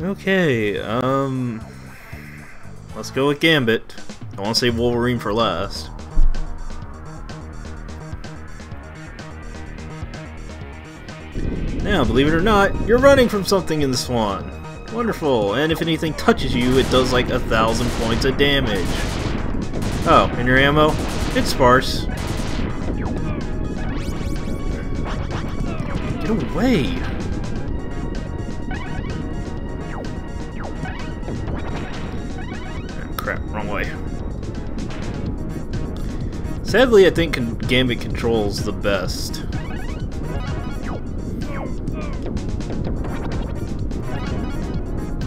Okay, um... Let's go with Gambit. I want to save Wolverine for last. Now, believe it or not, you're running from something in the swan. Wonderful, and if anything touches you, it does like a thousand points of damage. Oh, and your ammo? It's sparse. Get away! Sadly, I think Gambit controls the best.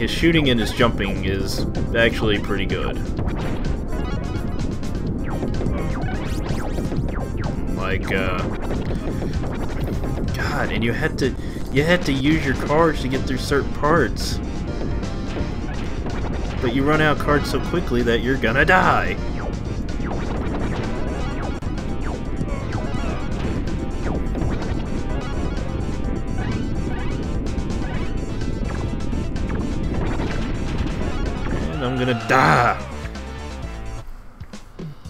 His shooting and his jumping is actually pretty good. Like, uh... God, and you had to... You had to use your cards to get through certain parts. But you run out cards so quickly that you're gonna die. I'm gonna die.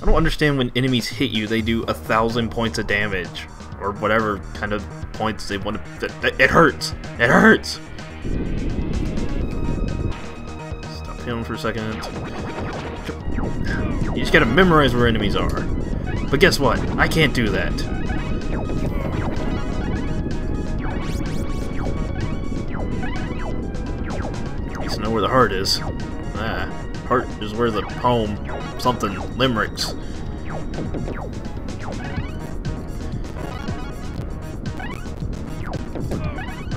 I don't understand when enemies hit you, they do a thousand points of damage. Or whatever kind of points they want to... It hurts! It hurts! Stop him for a second. You just gotta memorize where enemies are. But guess what? I can't do that. Know where the heart is. Heart is where the poem, something, limericks.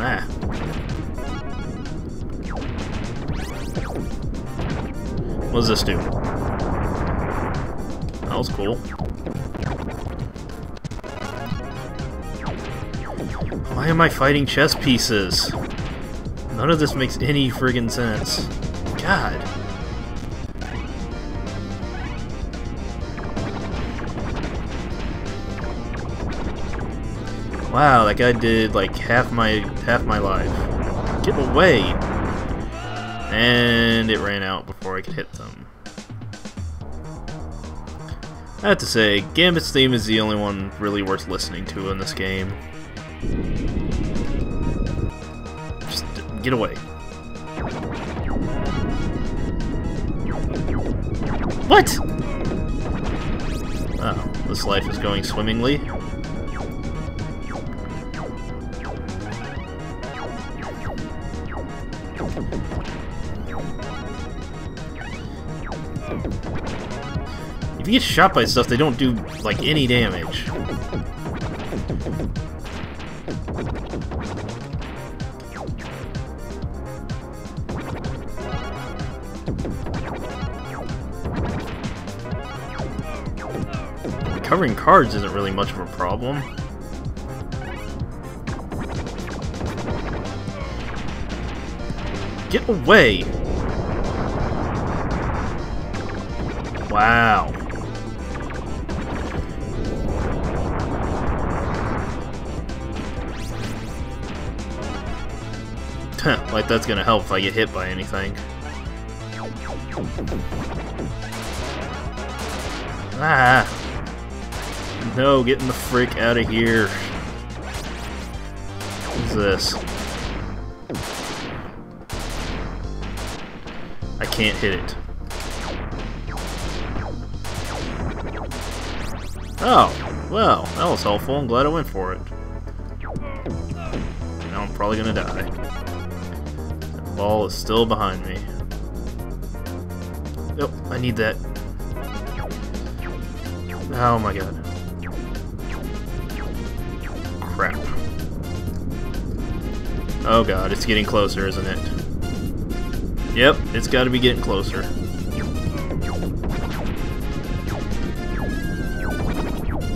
Ah, What does this do? That was cool. Why am I fighting chess pieces? None of this makes any friggin' sense. God. Wow, that guy did like half my half my life. Get away! And it ran out before I could hit them. I have to say, Gambit's theme is the only one really worth listening to in this game. Just get away. What? Oh, this life is going swimmingly. You get shot by stuff, they don't do, like, any damage. Covering cards isn't really much of a problem. Get away! Wow. Like that's gonna help if I get hit by anything. Ah! No, getting the frick out of here. What's this? I can't hit it. Oh, well, that was helpful. I'm glad I went for it. Now I'm probably gonna die. Ball is still behind me. Oh, I need that. Oh my god. Crap. Oh god, it's getting closer, isn't it? Yep, it's gotta be getting closer.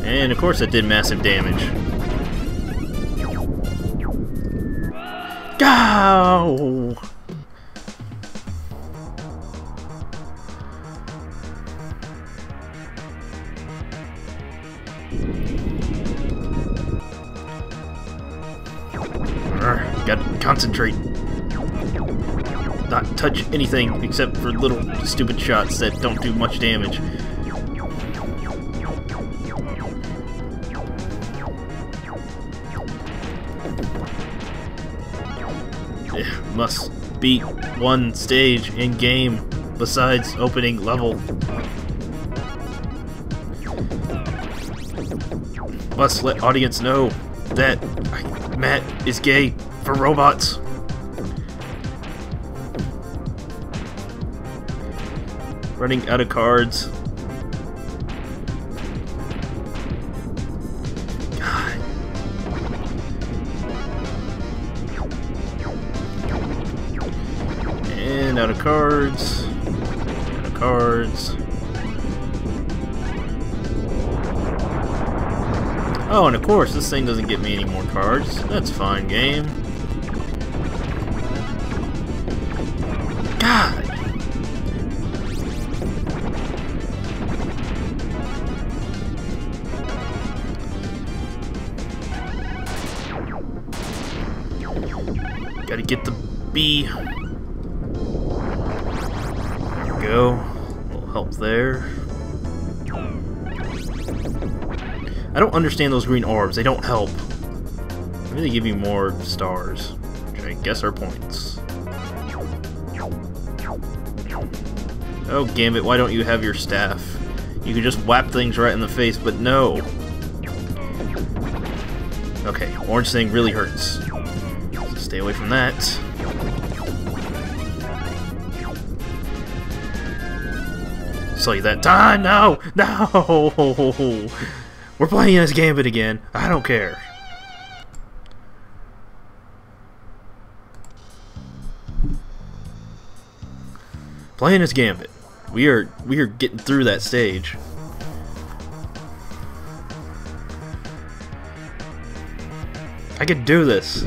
And of course it did massive damage. Go! Concentrate. not touch anything except for little stupid shots that don't do much damage. There must be one stage in game besides opening level. Must let audience know that Matt is gay for robots. Running out of cards. And out of cards. Out of cards. Oh, and of course, this thing doesn't get me any more cards. That's fine, game. God! Gotta get the B. There we go. A little help there. I don't understand those green orbs. They don't help. Maybe they give you more stars, which I guess are points. Oh, Gambit, why don't you have your staff? You can just whap things right in the face, but no. Okay, orange thing really hurts. So stay away from that. You that time! No! No! We're playing as Gambit again. I don't care. Playing as Gambit. We are we are getting through that stage. I could do this.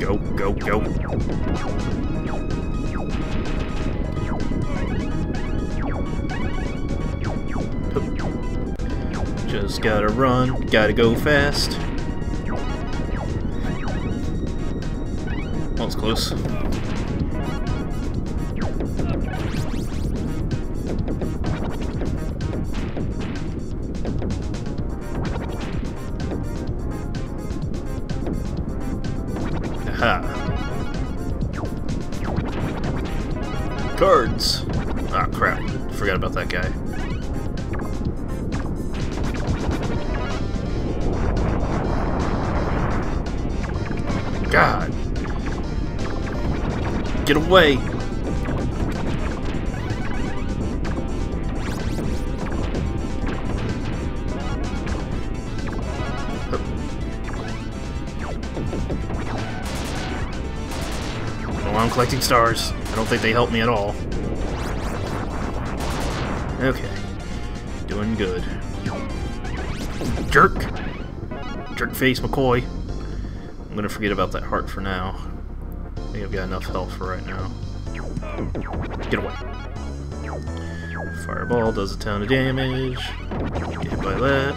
Go, go, go. Just gotta run, gotta go fast. Was close. Aha. Cards! Ah, crap. Forgot about that guy. God. Get away. Oh, I'm collecting stars. I don't think they help me at all. Okay. Doing good. Jerk! Jerk face McCoy. I'm gonna forget about that heart for now. Think I've got enough health for right now. Get away. Fireball does a ton of damage. Get hit by that.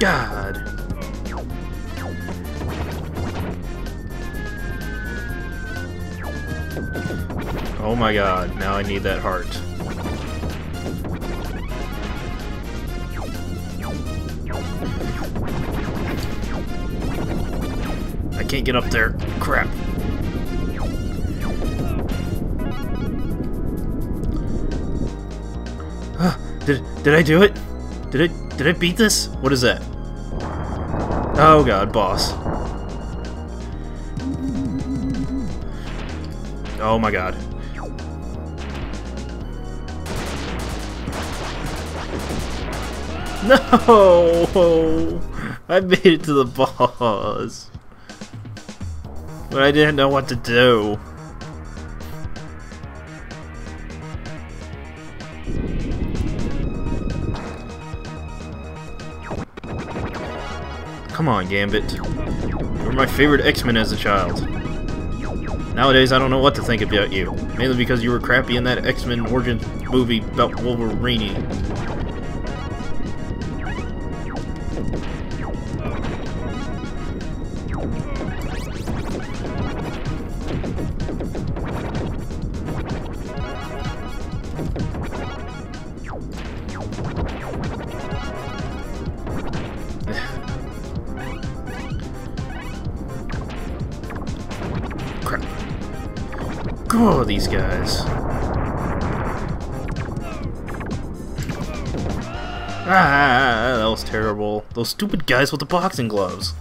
God! Oh my god, now I need that heart. Can't get up there. Crap. did did I do it? Did I did I beat this? What is that? Oh god, boss. Oh my god. No! I made it to the boss. But I didn't know what to do. Come on, Gambit. You were my favorite X-Men as a child. Nowadays, I don't know what to think about you. Mainly because you were crappy in that X-Men Origin movie about Wolverine. Oh, these guys. Ah, that was terrible. Those stupid guys with the boxing gloves.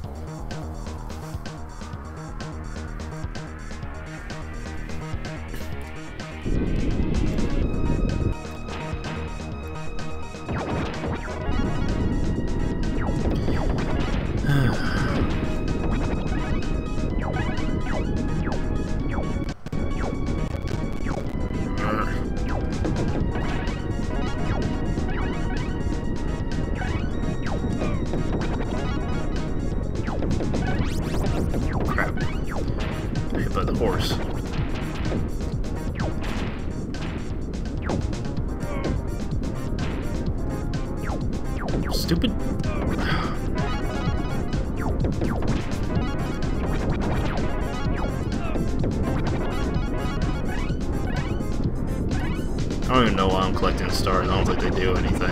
Stars. I don't think they do anything.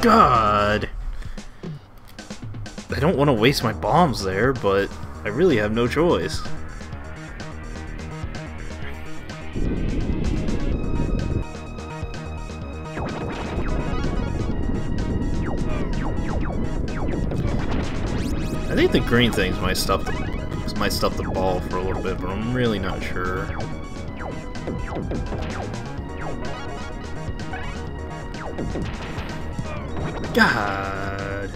God! I don't want to waste my bombs there, but I really have no choice. I think the green things might stop stuff the might the ball for a little bit, but I'm really not sure. God.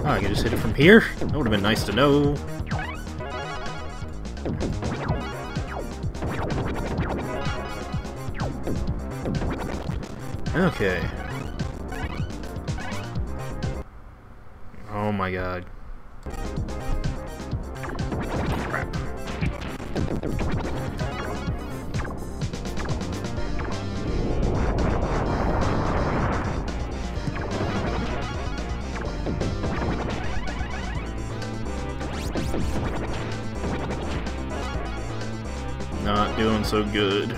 Oh, I can just hit it from here? That would have been nice to know. Okay. My god. Crap. Not doing so good.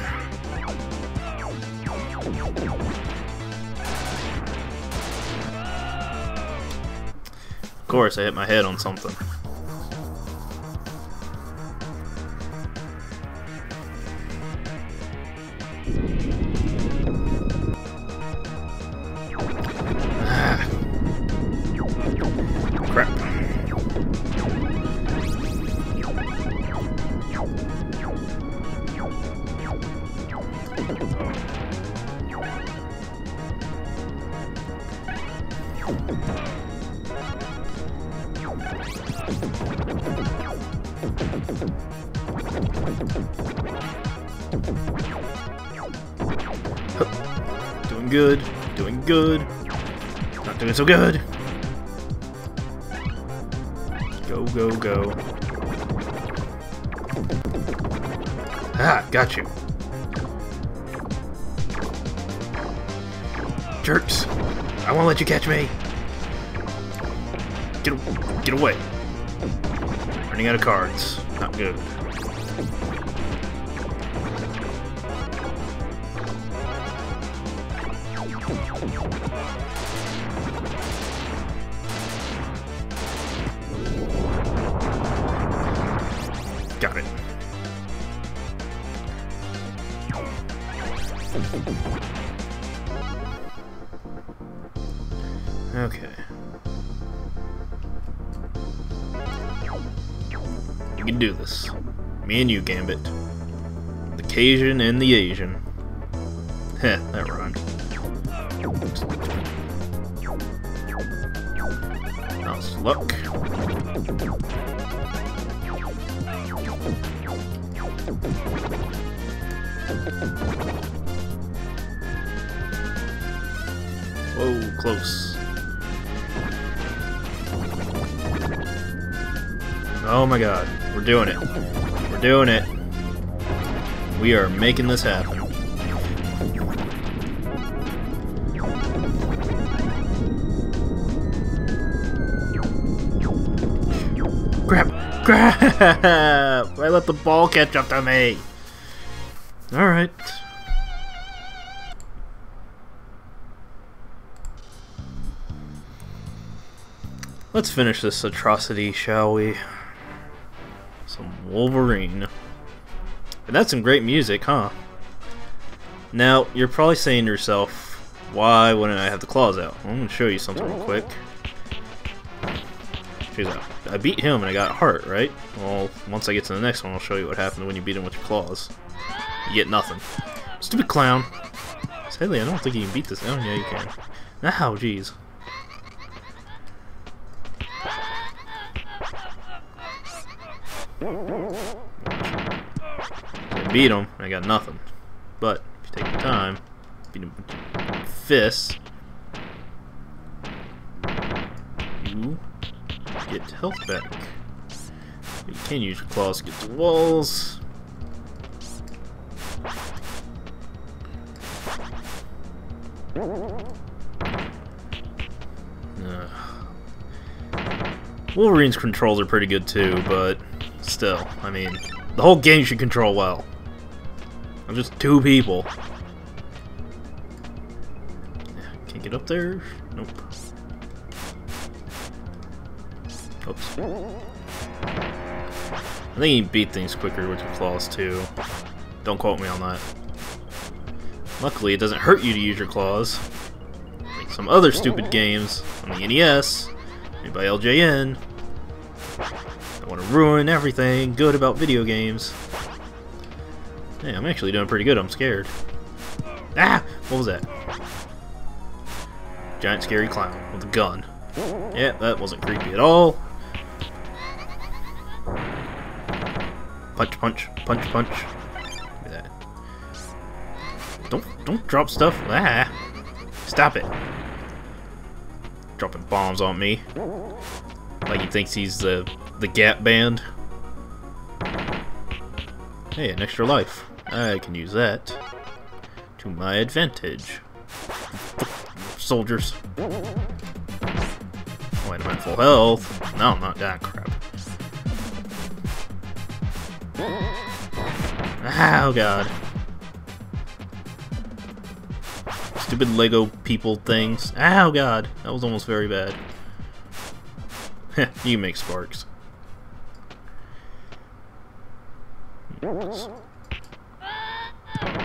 Course, I hit my head on something. Ah. Crap. Doing good. Doing good. Not doing so good. Go, go, go. Ah, got you. Jerks. I won't let you catch me. Get, get away. Running out of cards. Not good. Got it. Okay. Can do this. Me and you, Gambit. The Cajun and the Asian. Heh, that rhymed. How's luck? Whoa, close. Oh my god. We're doing it. We're doing it. We are making this happen. Crap! Crap! I let the ball catch up to me! Alright. Let's finish this atrocity, shall we? Wolverine. And that's some great music, huh? Now, you're probably saying to yourself, why wouldn't I have the claws out? I'm going to show you something real quick. I beat him and I got heart, right? Well, once I get to the next one, I'll show you what happened when you beat him with your claws. You get nothing. Stupid clown. Sadly, I don't think you can beat this. Oh, yeah, you can. Ow, jeez. I beat him, I got nothing. But, if you take your time, beat him with fists, you get health back. You can use your claws to get the walls. Wolverine's controls are pretty good too, but still, I mean, the whole game should control well. I'm just two people. Can't get up there? Nope. Oops. I think you beat things quicker with your claws too. Don't quote me on that. Luckily, it doesn't hurt you to use your claws. Like some other stupid games on the NES, made by LJN. Want to ruin everything good about video games. Hey, I'm actually doing pretty good. I'm scared. Ah! What was that? Giant scary clown with a gun. Yeah, that wasn't creepy at all. Punch, punch, punch, punch. That. Don't, don't drop stuff. Ah! Stop it. Dropping bombs on me. Like he thinks he's the the Gap Band. Hey, an extra life. I can use that to my advantage. Soldiers. Wait, I'm at full health. No, not that crap. Oh god. Stupid Lego people things. Oh god, that was almost very bad. you make sparks.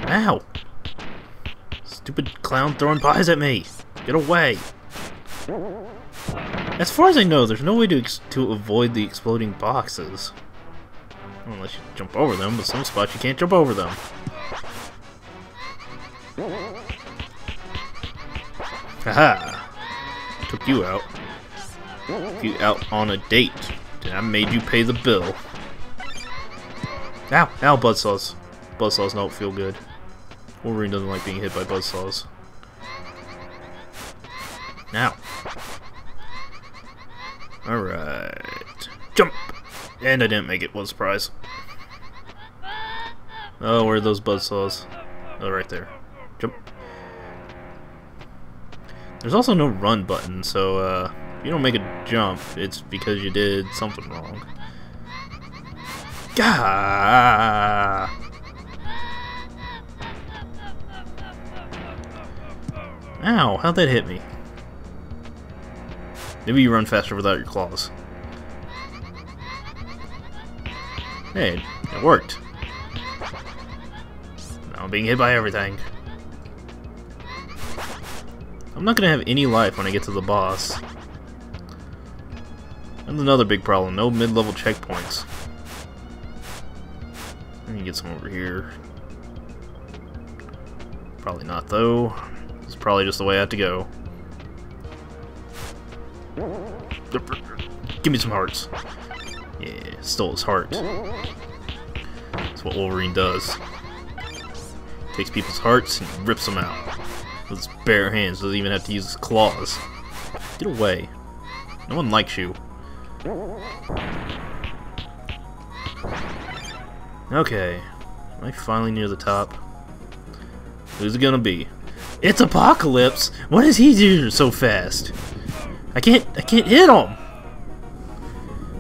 Ow! Stupid clown throwing pies at me! Get away! As far as I know, there's no way to to avoid the exploding boxes. Unless you jump over them, but some spots you can't jump over them. Haha! Took you out. Took you out on a date. And I made you pay the bill. Ow! Ow, buzzsaws. Buzzsaws don't feel good. Wolverine doesn't like being hit by buzzsaws. Now. Alright. Jump! And I didn't make it. What a surprise. Oh, where are those buzzsaws? Oh, right there. Jump. There's also no run button, so uh, if you don't make a jump, it's because you did something wrong. Gah! Ow, how'd that hit me? Maybe you run faster without your claws. Hey, it worked. Now I'm being hit by everything. I'm not gonna have any life when I get to the boss. That's another big problem, no mid-level checkpoints. Let get some over here. Probably not though. It's probably just the way I have to go. Give me some hearts. Yeah, stole his heart. That's what Wolverine does. Takes people's hearts and rips them out. With his bare hands, doesn't even have to use his claws. Get away. No one likes you. Okay. Am I finally near the top? Who's it gonna be? It's Apocalypse! What does he do so fast? I can't I can't hit him! I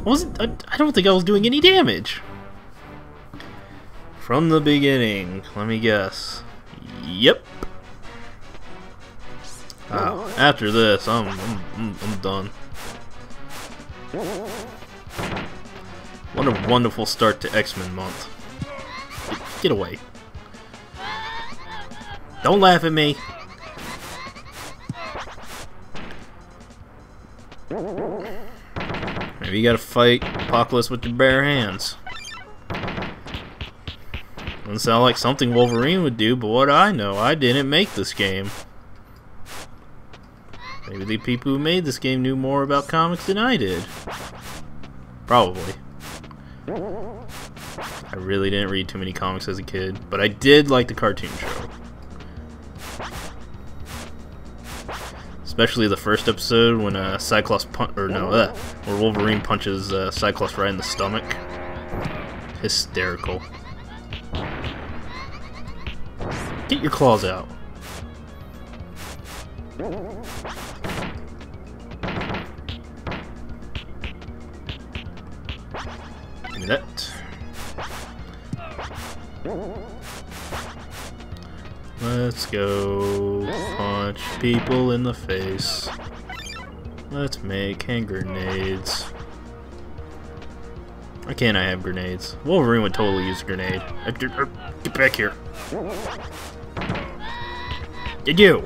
wasn't I, I don't think I was doing any damage. From the beginning, let me guess. Yep. Wow. After this, I'm I'm, I'm, I'm done. What a wonderful start to X-Men month. Get, away. Don't laugh at me. Maybe you gotta fight Apocalypse with your bare hands. Doesn't sound like something Wolverine would do, but what I know, I didn't make this game. Maybe the people who made this game knew more about comics than I did. Probably. I really didn't read too many comics as a kid, but I did like the cartoon show. Especially the first episode when uh, Cyclops pun or no, uh, where Wolverine punches uh, Cyclops right in the stomach. Hysterical. Get your claws out. Let's go punch people in the face. Let's make hand grenades. Why can't I have grenades? Wolverine would totally use a grenade. Uh, uh, get back here. Did you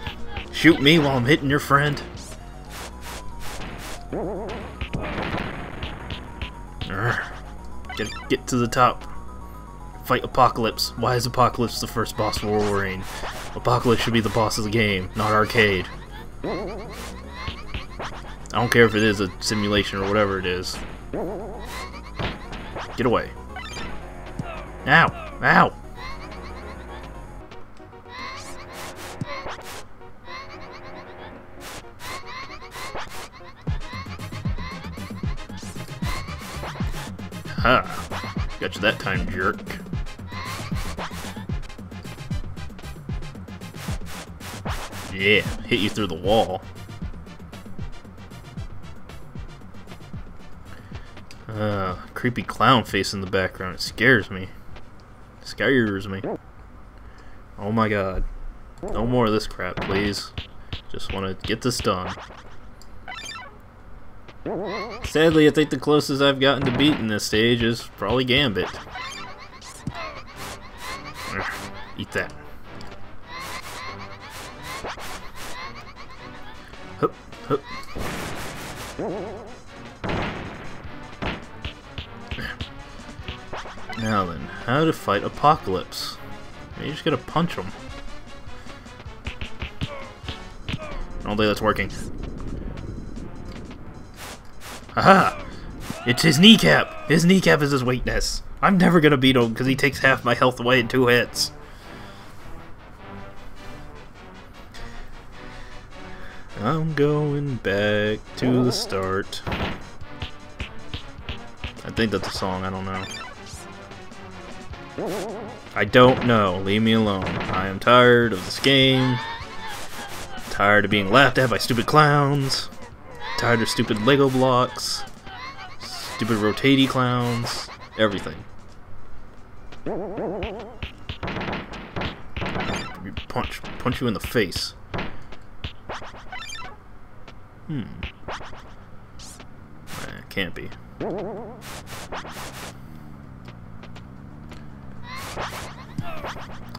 shoot me while I'm hitting your friend? Get get to the top. Fight Apocalypse. Why is Apocalypse the first boss for Wolverine? Apocalypse should be the boss of the game, not Arcade. I don't care if it is a simulation or whatever it is. Get away. Ow! Ow! Ha! Got you that time, jerk. Yeah, hit you through the wall. Uh, creepy clown face in the background. It scares me. Scares me. Oh my god. No more of this crap, please. Just want to get this done. Sadly, I think the closest I've gotten to beating this stage is probably Gambit. Eat that. Hup. Now then, how to fight Apocalypse? You just gotta punch him. I don't think that's working. Aha! It's his kneecap! His kneecap is his weakness. I'm never gonna beat him because he takes half my health away in two hits. I'm going back to the start. I think that's a song, I don't know. I don't know. Leave me alone. I am tired of this game. Tired of being laughed at by stupid clowns. Tired of stupid Lego blocks. Stupid rotatey clowns. Everything. Punch. Punch you in the face. Hmm. Eh, can't be.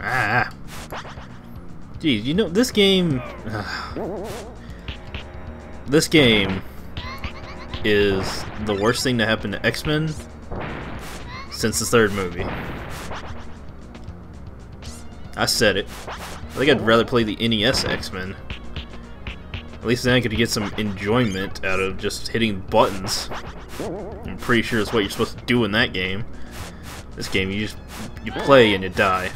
Ah! Geez, you know, this game... Uh, this game is the worst thing to happen to X-Men since the third movie. I said it. I think I'd rather play the NES X-Men. At least then I could get some enjoyment out of just hitting buttons. I'm pretty sure that's what you're supposed to do in that game. This game, you just you play and you die.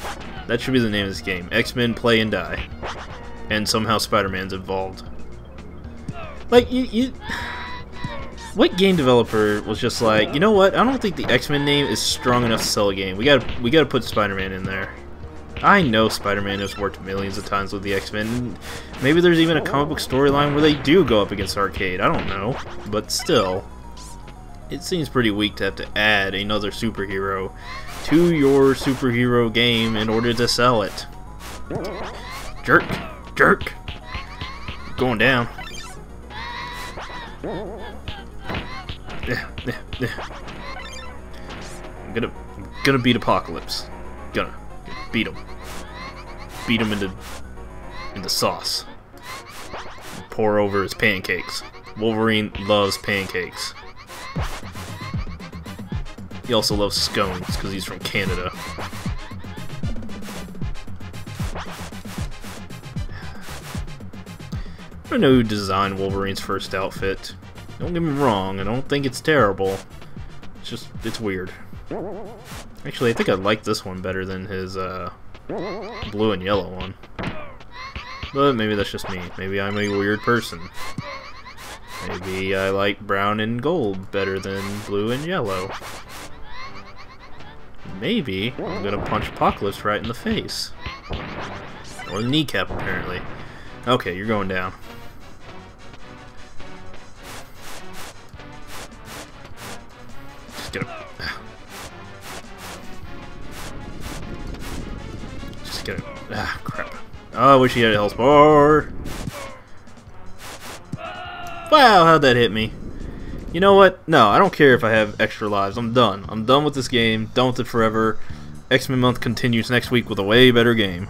That should be the name of this game. X-Men Play and Die. And somehow Spider-Man's involved. Like, you, you... what game developer was just like, you know what? I don't think the X-Men name is strong enough to sell a game. We got to we got to put Spider-Man in there. I know Spider-Man has worked millions of times with the X-Men. Maybe there's even a comic book storyline where they do go up against Arcade. I don't know, but still, it seems pretty weak to have to add another superhero to your superhero game in order to sell it. Jerk, jerk, going down. yeah I'm gonna, gonna beat Apocalypse. Gonna beat him. Beat him into, into sauce. Pour over his pancakes. Wolverine loves pancakes. He also loves scones because he's from Canada. I don't know who designed Wolverine's first outfit. Don't get me wrong, I don't think it's terrible. It's just, it's weird. Actually, I think I like this one better than his uh, blue and yellow one. But maybe that's just me. Maybe I'm a weird person. Maybe I like brown and gold better than blue and yellow. Maybe I'm gonna punch Apocalypse right in the face. Or the kneecap, apparently. Okay, you're going down. Oh, I wish he had a health bar. Wow, how'd that hit me? You know what? No, I don't care if I have extra lives. I'm done. I'm done with this game. Done with it forever. X-Men Month continues next week with a way better game.